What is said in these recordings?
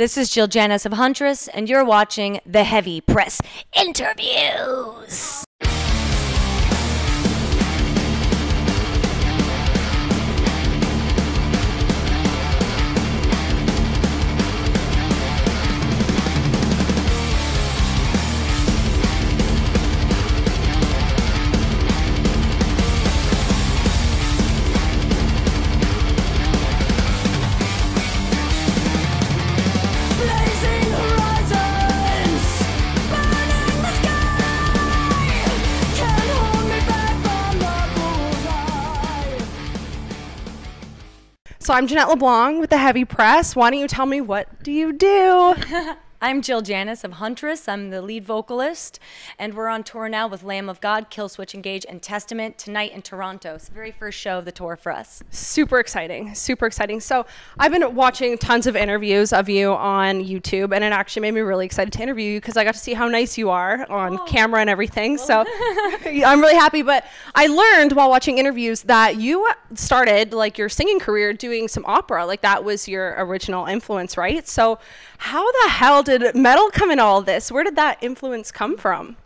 This is Jill Janus of Huntress, and you're watching the Heavy Press Interviews. So I'm Jeanette LeBlanc with the Heavy Press. Why don't you tell me what do you do? I'm Jill Janus of Huntress. I'm the lead vocalist, and we're on tour now with Lamb of God, Killswitch Engage, and Testament tonight in Toronto. It's the very first show of the tour for us. super exciting, super exciting. So I've been watching tons of interviews of you on YouTube, and it actually made me really excited to interview you because I got to see how nice you are on oh. camera and everything. So I'm really happy. But I learned while watching interviews that you started like your singing career doing some opera. Like that was your original influence, right? So how the hell did metal come in all this? Where did that influence come from?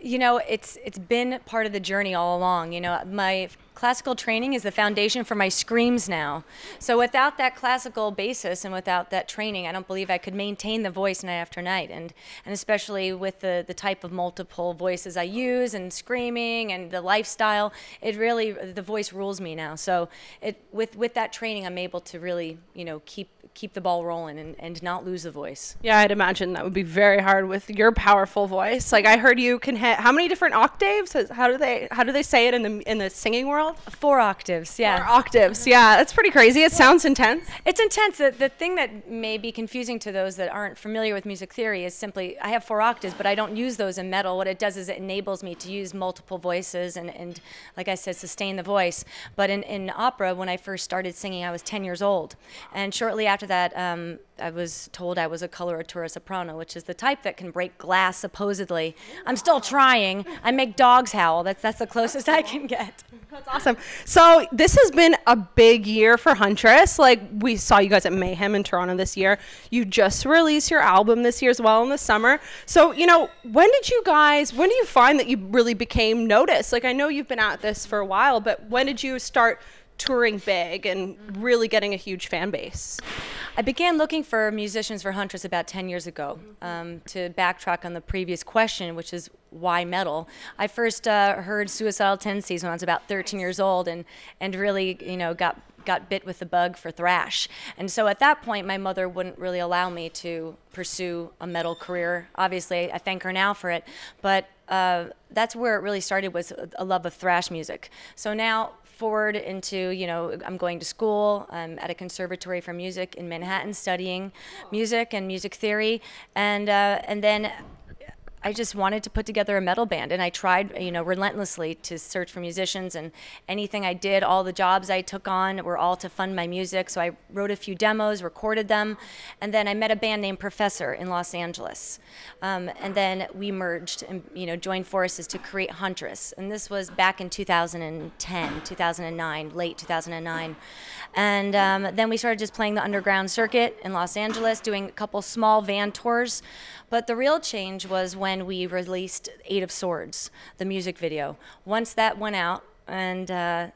You know, it's it's been part of the journey all along. You know, my classical training is the foundation for my screams now. So without that classical basis and without that training, I don't believe I could maintain the voice night after night. And and especially with the the type of multiple voices I use and screaming and the lifestyle, it really the voice rules me now. So it with with that training, I'm able to really you know keep keep the ball rolling and, and not lose the voice. Yeah, I'd imagine that would be very hard with your powerful voice. Like I heard you can hit how many different octaves? How do they how do they say it in the in the singing world? Four octaves, yeah. Four octaves. Yeah, that's pretty crazy. It sounds intense. It's intense. The, the thing that may be confusing to those that aren't familiar with music theory is simply I have four octaves, but I don't use those in metal. What it does is it enables me to use multiple voices and, and like I said, sustain the voice. But in, in opera, when I first started singing, I was 10 years old. And shortly after that, um, I was told I was a coloratura soprano, which is the type that can break glass, supposedly. I'm still trying. I make dogs howl. That's, that's the closest I can get. That's awesome. So this has been a big year for Huntress. Like we saw you guys at Mayhem in Toronto this year. You just released your album this year as well in the summer. So you know, when did you guys? When do you find that you really became noticed? Like I know you've been at this for a while, but when did you start touring big and really getting a huge fan base? I began looking for musicians for Huntress about 10 years ago. Um, to backtrack on the previous question, which is why metal, I first uh, heard Suicidal Tendencies when I was about 13 years old and, and really, you know, got got bit with the bug for thrash. And so at that point, my mother wouldn't really allow me to pursue a metal career. Obviously, I thank her now for it. But uh, that's where it really started was a- a love of thrash music. So now forward into, you know, I'm going to school. I'm at a conservatory for music in Manhattan studying music and music theory. And, uh, and then I just wanted to put together a metal band, and I tried, you know, relentlessly to search for musicians. And anything I did, all the jobs I took on, were all to fund my music. So I wrote a few demos, recorded them, and then I met a band named Professor in Los Angeles. Um, and then we merged and you know joined forces to create Huntress. And this was back in 2010, 2009, late 2009. And um, then we started just playing the underground circuit in Los Angeles, doing a couple small van tours. But the real change was when we released Eight of Swords, the music video. Once that went out, and uh,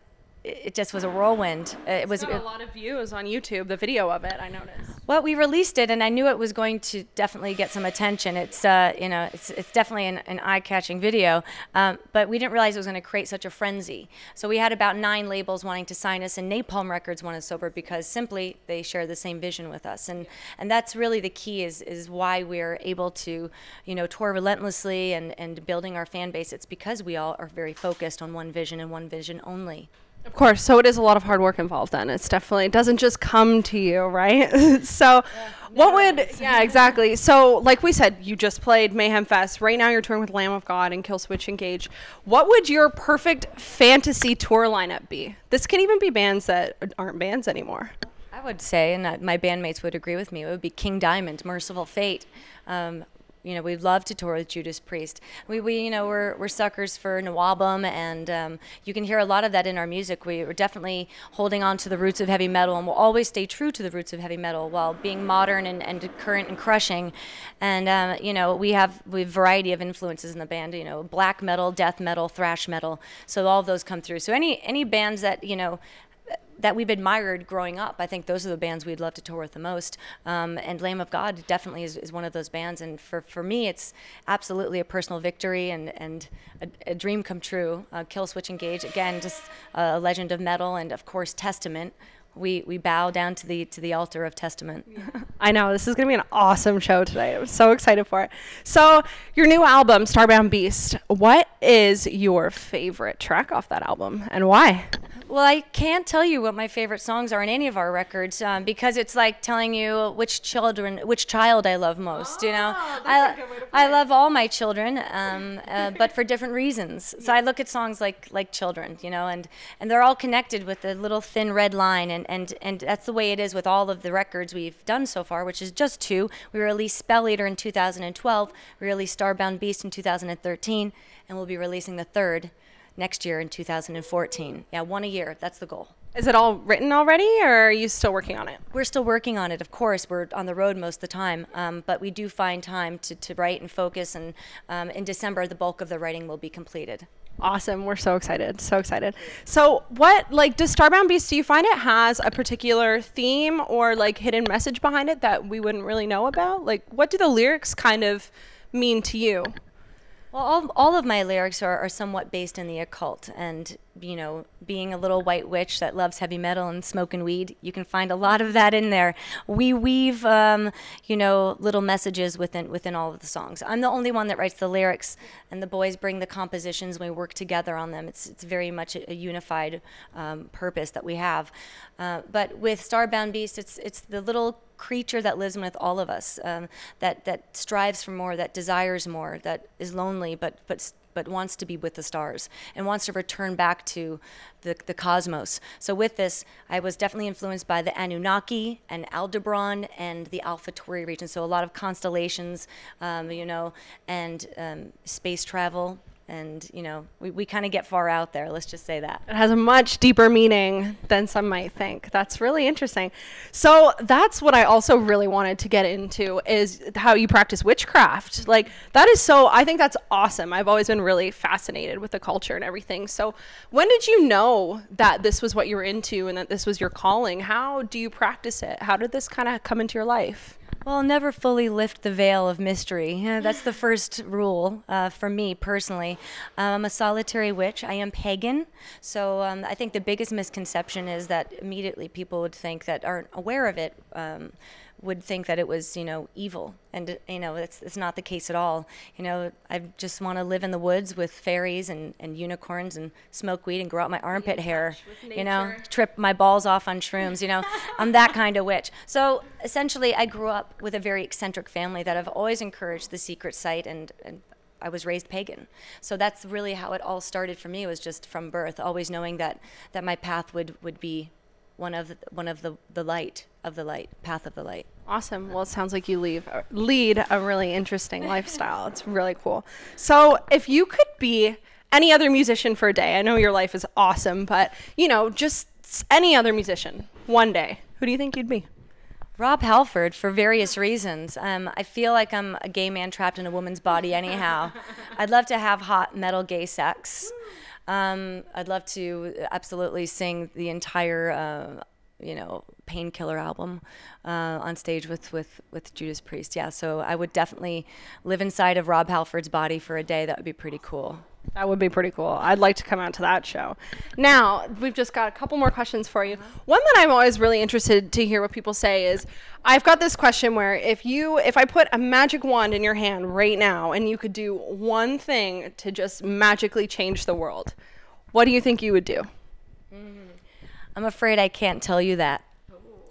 it just was a whirlwind. It was. A lot of views on YouTube. The video of it, I noticed. Well, we released it, and I knew it was going to definitely get some attention. It's, uh, you know, it's, it's definitely an, an eye-catching video, um, but we didn't realize it was going to create such a frenzy. So we had about nine labels wanting to sign us, and Napalm Records won us over because simply they share the same vision with us, and and that's really the key is is why we're able to, you know, tour relentlessly and and building our fan base. It's because we all are very focused on one vision and one vision only. Of course. So it is a lot of hard work involved. Then it's definitely it doesn't just come to you, right? so, what would yeah exactly? So like we said, you just played Mayhem Fest. Right now you're touring with Lamb of God and Killswitch Engage. What would your perfect fantasy tour lineup be? This can even be bands that aren't bands anymore. I would say, and my bandmates would agree with me, it would be King Diamond, Mercyful Fate, um, you know, we'd love to tour with Judas Priest. We, we you know, we're, we're suckers for NWOBHM, and um, you can hear a lot of that in our music. We, we're definitely holding on to the roots of heavy metal, and we'll always stay true to the roots of heavy metal while being modern and, and current and crushing. And um, you know, we have we have a variety of influences in the band. You know, black metal, death metal, thrash metal. So all of those come through. So any any bands that you know that we've admired growing up. I think those are the bands we'd love to tour with the most. Um, and Lamb of God definitely is, is one of those bands. And for, for me, it's absolutely a personal victory and, and a, a dream come true. Uh, Killswitch Engage, again, just a legend of metal. And of course, Testament. We, we bow down to the to the altar of Testament. I know this is going to be an awesome show today. I'm so excited for it. So, your new album, Starbound Beast, what is your favorite track off that album and why? Well, I can't tell you what my favorite songs are in any of our records um, because it's like telling you which children, which child I love most. you know, I, I love all my children, um, uh, but for different reasons. So I look at songs like like children, you know, and and they're all connected with a little thin red line, and and and that's the way it is with all of the records we've done so far, which is just two. We released Spell Eater in 2012. We released Starbound Beast in 2013, and we'll be releasing the third next year in 2014. Yeah, one a year. That's the goal. Is it all written already or are you still working on it? We're still working on it, of course. We're on the road most of the time, um, but we do find time to, to write and focus. And um, in December, the bulk of the writing will be completed. Awesome. We're so excited. So excited. So, what, like, does Starbound Beast, do you find it has a particular theme or, like, hidden message behind it that we wouldn't really know about? Like, what do the lyrics kind of mean to you? Well, all, all of my lyrics are, are somewhat based in the occult. And, you know, being a little white witch that loves heavy metal and smoking weed, you can find a lot of that in there. We weave, um, you know, little messages within, within all of the songs. I'm the only one that writes the lyrics, and the boys bring the compositions, and we work together on them. It's, it's very much a, a unified um, purpose that we have. Uh, but with Starbound Beast, it's, it's the little creature that lives with all of us, um, that that strives for more, that desires more, that is lonely, but but but wants to be with the stars and wants to return back to the, the cosmos. So with this, I was definitely influenced by the Anunnaki and Aldebaran and the Alpha Tauri region. So a lot of constellations, um, you know, and um, space travel. And you know, we, we kind of get far out there. Let's just say that. It has a much deeper meaning than some might think. That's really interesting. So that's what I also really wanted to get into is how you practice witchcraft. Like that is so I think that's awesome. I've always been really fascinated with the culture and everything. So when did you know that this was what you were into and that this was your calling? How do you practice it? How did this kind of come into your life? Well, I'll never fully lift the veil of mystery. That's the first rule uh, for me personally. Um, I'm a solitary witch. I am pagan. So um, I think the biggest misconception is that immediately people would think that aren't aware of it. Um, would think that it was, you know, evil, and you know, it's it's not the case at all. You know, I just want to live in the woods with fairies and, and unicorns and smoke weed and grow out my armpit hair. You know, trip my balls off on shrooms. You know, I'm that kind of witch. So essentially, I grew up with a very eccentric family that have always encouraged the secret site and. and I was raised pagan. So that's really how it all started for me was just from birth, always knowing that, that my path would, would be one of the, one of the, the light of the light, path of the light. Awesome. Well, it sounds like you leave, lead a really interesting lifestyle. It's really cool. So, if you could be any other musician for a day, I know your life is awesome, but you know, just any other musician one day, who do you think you'd be? Rob Halford for various reasons. Um, I feel like I'm a gay man trapped in a woman's body anyhow. I'd love to have hot metal gay sex. Um, I'd love to absolutely sing the entire, uh, you know, Painkiller album uh, on stage with, with, with Judas Priest. Yeah, so I would definitely live inside of Rob Halford's body for a day. That would be pretty cool. That would be pretty cool. I'd like to come out to that show. Now, we've just got a couple more questions for you. One that I'm always really interested to hear what people say is I've got this question where if you if I put a magic wand in your hand right now and you could do one thing to just magically change the world, what do you think you would do? I'm afraid I can't tell you that.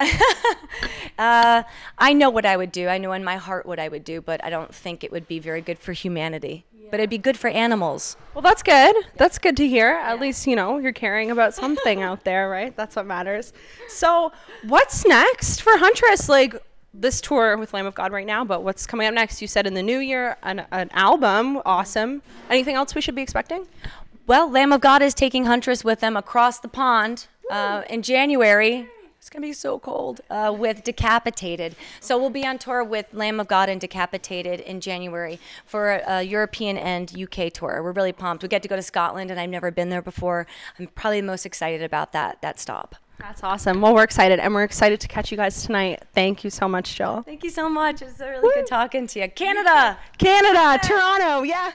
uh, I know what I would do. I know in my heart what I would do, but I don't think it would be very good for humanity. But it'd be good for animals. Well, that's good. That's good to hear. At least, you know, you're caring about something out there, right? That's what matters. So, what's next for Huntress? Like, this tour with Lamb of God right now, but what's coming up next? You said in the new year, an, an album. Awesome. Anything else we should be expecting? Well, Lamb of God is taking Huntress with them across the pond uh, in January. It's gonna be so cold uh, with Decapitated. So we'll be on tour with Lamb of God and Decapitated in January for a, European and UK tour. We're really pumped. We get to go to Scotland, and I've never been there before. I'm probably the most excited about that that stop. That's awesome. Well, we're excited, and we're excited to catch you guys tonight. Thank you so much, Jill. Thank you so much. It's really good talking to you. Canada. Canada, Toronto, yeah.